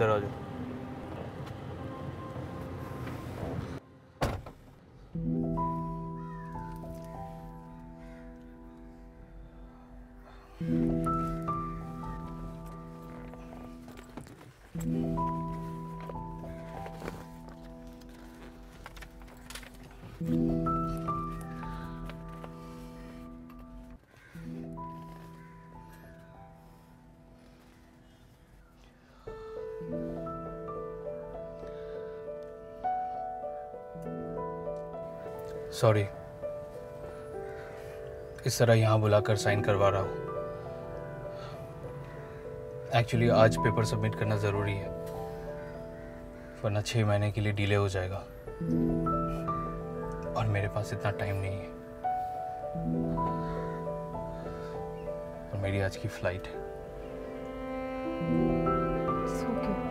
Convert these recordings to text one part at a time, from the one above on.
अंदर आ जाओ सॉरी इस तरह यहाँ बुलाकर साइन करवा रहा हूँ। एक्चुअली आज पेपर सबमिट करना ज़रूरी है। वरना छः महीने के लिए डिले हो जाएगा। और मेरे पास इतना टाइम नहीं है। और मेरी आज की फ़्लाइट है। Okay.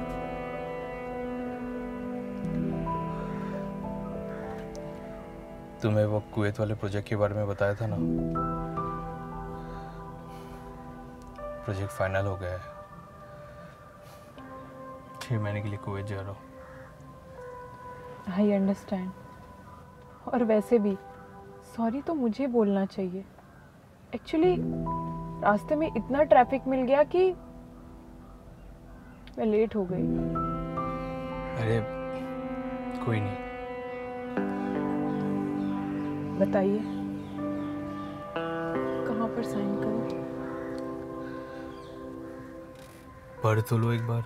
तुम्हें वो कुवैत वाले प्रोजेक्ट के बारे में बताया था ना? प्रोजेक्ट फाइनल हो गया है। छः महीने के लिए कुवैत जा रहा हूँ। आई अंडरस्टैंड और वैसे भी सॉरी तो मुझे बोलना चाहिए। एक्चुअली रास्ते में इतना ट्रैफ़िक मिल गया कि मैं लेट हो गई। अरे कोई नहीं। बताइए। कहाँ पर साइन करूँ? पढ़ तो लो एक बार।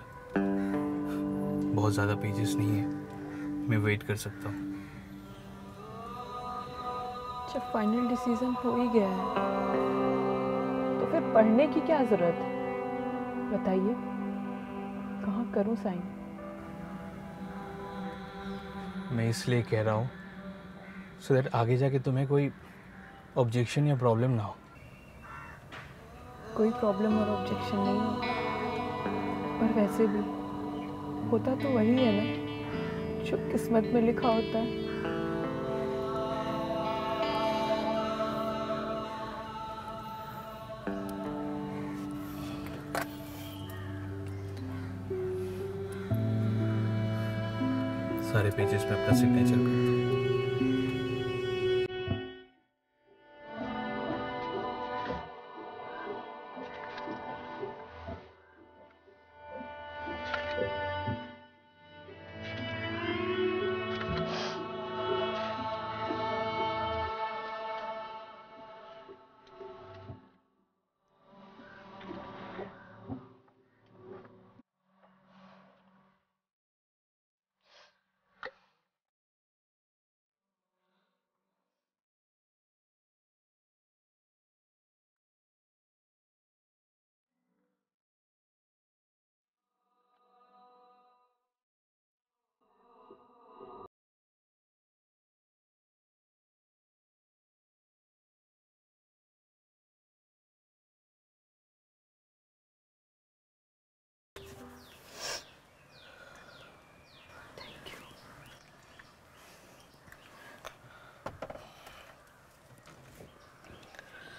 बहुत ज़्यादा पेजेस नहीं है। मैं वेट कर सकता हूँ। जब फाइनल डिसीज़न हो ही गया है तो फिर पढ़ने की क्या ज़रूरत है? बताइए कहाँ करूँ साइन मैं इसलिए कह रहा हूँ सो दैट आगे जाके तुम्हें कोई ऑब्जेक्शन या प्रॉब्लम ना हो। कोई प्रॉब्लम और ऑब्जेक्शन नहीं है। पर वैसे भी होता तो वही है ना जो किस्मत में लिखा होता है। सारे पेजेस में अपना सिग्नेचर कर दो।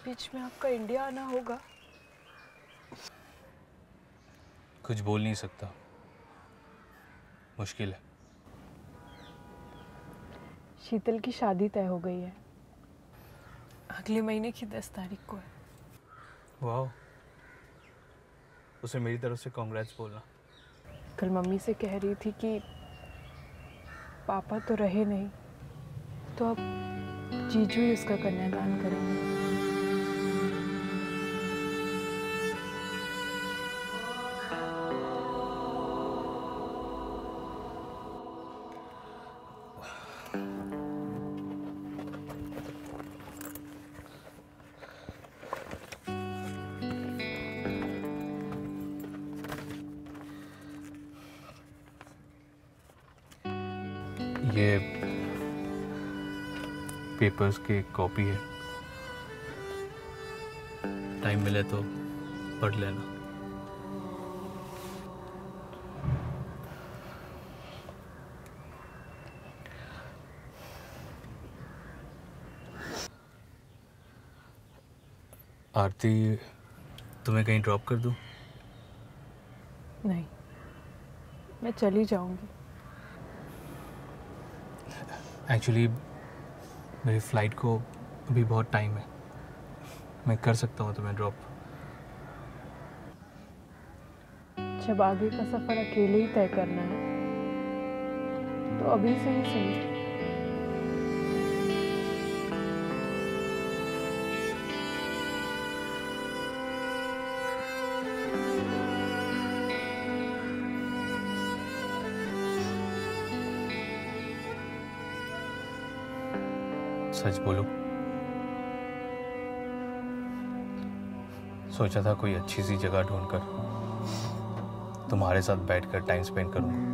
बीच में आपका इंडिया आना होगा। कुछ बोल नहीं सकता। मुश्किल है। शीतल की शादी तय हो गई है। अगले महीने की दस तारीख को है। वाह उसे मेरी तरफ़ से कांग्रेट्स बोलना। कल मम्मी से कह रही थी कि पापा तो रहे नहीं तो अब जीजू ही उसका कन्यादान करेंगे। ये पेपर्स की कॉपी है। टाइम मिले तो पढ़ लेना। आरती तुम्हें कहीं ड्रॉप कर दूँ? नहीं मैं चली जाऊँगी। एक्चुअली मेरी फ़्लाइट को अभी बहुत टाइम है। मैं कर सकता हूँ तुम्हें ड्रॉप जब आगे का सफ़र अकेले ही तय करना है तो अभी से ही सही। सच बोलो। सोचा था कोई अच्छी सी जगह ढूंढकर तुम्हारे साथ बैठकर टाइम स्पेंड करूँगा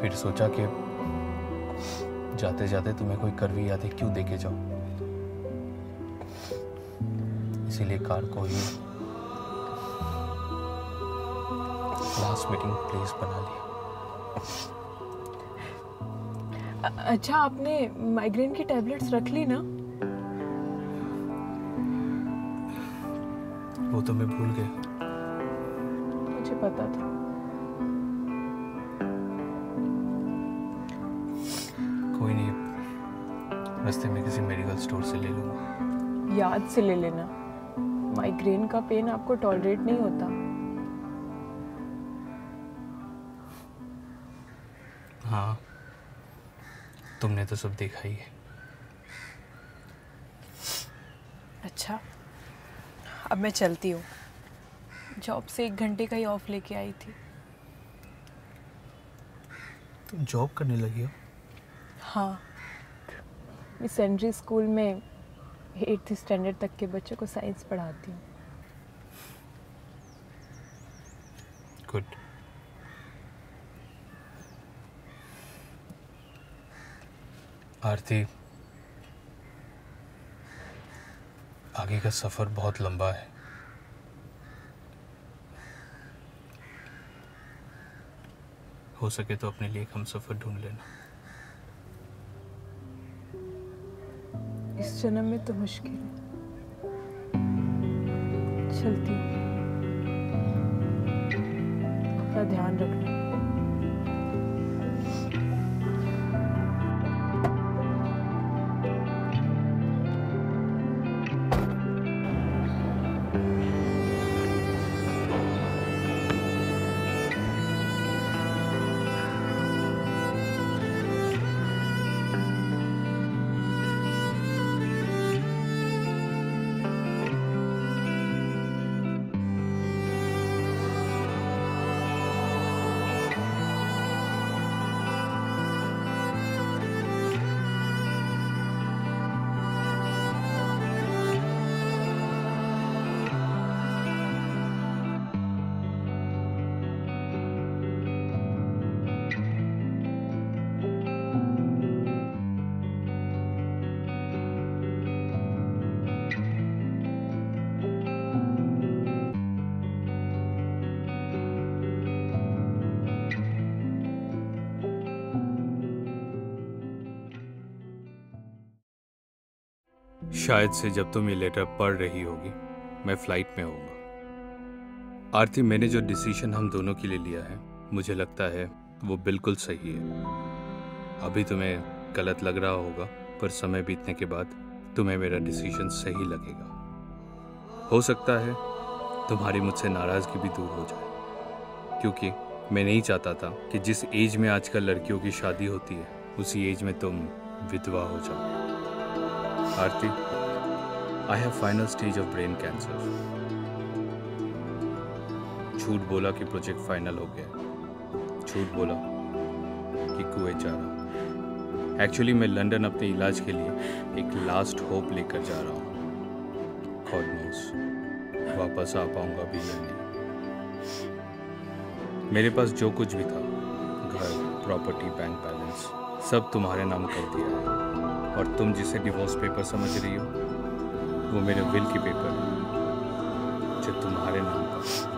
फिर सोचा कि जाते जाते तुम्हें कोई करवी यादें क्यों देके जाऊँ? इसीलिए कार को ही लास्ट मीटिंग प्लेस बना लिया। अच्छा आपने माइग्रेन की टैबलेट्स रख ली ना? वो तो मैं भूल गया। मुझे पता था। कोई नहीं रास्ते में किसी मेडिकल स्टोर से ले लूँगा। याद से ले लेना। माइग्रेन का पेन आपको टॉलरेट नहीं होता। तुमने तो सब देखा ही है। अच्छा अब मैं चलती हूँ। जॉब से एक घंटे का ही ऑफ़ लेके आई थी। तुम जॉब करने लगी हो? हाँ। मैं सेंट्री स्कूल में एट्थ स्टैंडर्ड तक के बच्चों को साइंस पढ़ाती हूँ। गुड आरती। आगे का सफ़र बहुत लंबा है। हो सके तो अपने लिए हम सफ़र ढूंढ लेना। इस जन्म में तो मुश्किल चलती अपना ध्यान रखना। शायद से जब तुम ये लेटर पढ़ रही होगी, मैं फ़्लाइट में होऊँगा। आरती, मैंने जो डिसीज़न हम दोनों के लिए लिया है, मुझे लगता है वो बिल्कुल सही है। अभी तुम्हें गलत लग रहा होगा, पर समय बीतने के बाद तुम्हें मेरा डिसीज़न सही लगेगा। हो सकता है तुम्हारी मुझसे नाराज़गी भी दूर हो जाए, क्योंकि मैं नहीं चाहता था कि जिस एज में आजकल लड़कियों की शादी होती है, उसी एज में तुम विधवा हो जाओ। Aarti I have final stage of brain cancer झूठ बोला कि प्रोजेक्ट फाइनल हो गया। झूठ बोला कि कुएँ जा रहा। एक्चुअली मैं लंदन अपने इलाज के लिए एक लास्ट होप लेकर जा रहा हूँ। गॉड नोस वापस आ पाऊँगा भी या नहीं। मेरे पास जो कुछ भी था, घर प्रॉपर्टी बैंक बैलेंस सब तुम्हारे नाम कर दिया। है और तुम जिसे डिवोर्स पेपर समझ रही हो, वो मेरे विल की पेपर है, जो तुम्हारे नाम पर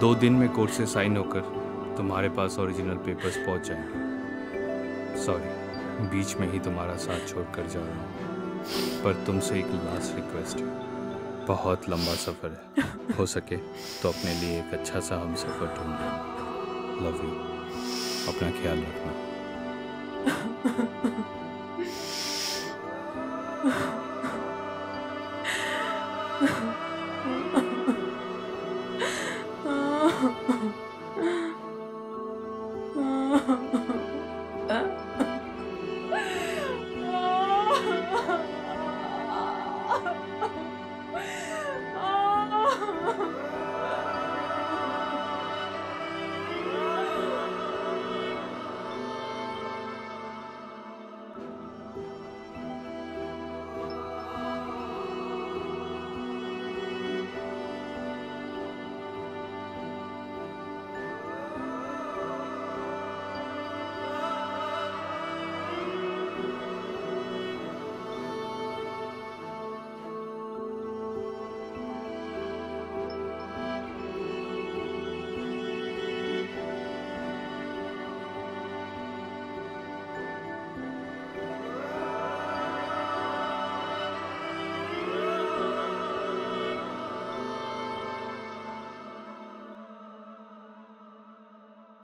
दो दिन में कोर्ट से साइन होकर तुम्हारे पास ओरिजिनल पेपर्स पहुँच जाएँगे। सॉरी बीच में ही तुम्हारा साथ छोड़ कर जा रहा हूँ। पर तुमसे एक लास्ट रिक्वेस्ट है। बहुत लंबा सफ़र है। हो सके तो अपने लिए एक अच्छा सा हम सफ़र ढूंढ लव यू अपना ख्याल रखना।